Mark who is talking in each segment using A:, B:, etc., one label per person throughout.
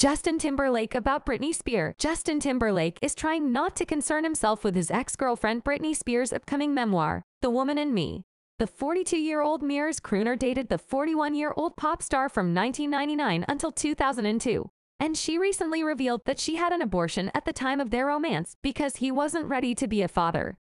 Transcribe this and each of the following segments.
A: Justin Timberlake about Britney Spears. Justin Timberlake is trying not to concern himself with his ex-girlfriend Britney Spears' upcoming memoir, The Woman in Me. The 42-year-old Mirrors crooner dated the 41-year-old pop star from 1999 until 2002, and she recently revealed that she had an abortion at the time of their romance because he wasn't ready to be a father.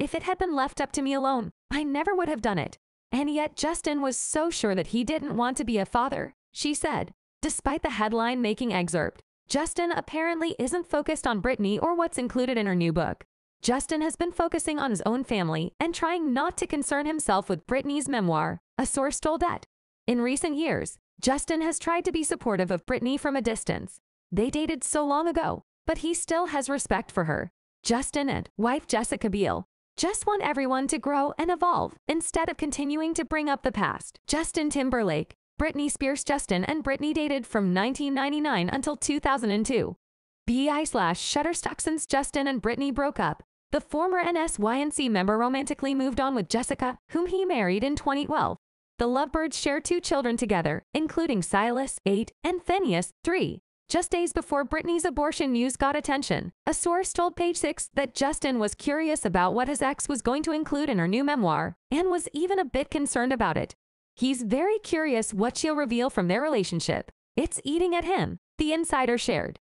A: If it had been left up to me alone, I never would have done it. And yet Justin was so sure that he didn't want to be a father, she said. Despite the headline-making excerpt, Justin apparently isn't focused on Britney or what's included in her new book. Justin has been focusing on his own family and trying not to concern himself with Britney's memoir, a source told it. In recent years, Justin has tried to be supportive of Britney from a distance. They dated so long ago, but he still has respect for her. Justin and wife Jessica Biel just want everyone to grow and evolve instead of continuing to bring up the past. Justin Timberlake, Britney Spears Justin and Britney dated from 1999 until 2002. BI slash Shutterstock since Justin and Britney broke up. The former NSYNC member romantically moved on with Jessica, whom he married in 2012. The lovebirds share two children together, including Silas, 8, and Phineas, 3. Just days before Britney's abortion news got attention, a source told Page Six that Justin was curious about what his ex was going to include in her new memoir, and was even a bit concerned about it. He's very curious what she'll reveal from their relationship. It's eating at him, the insider shared.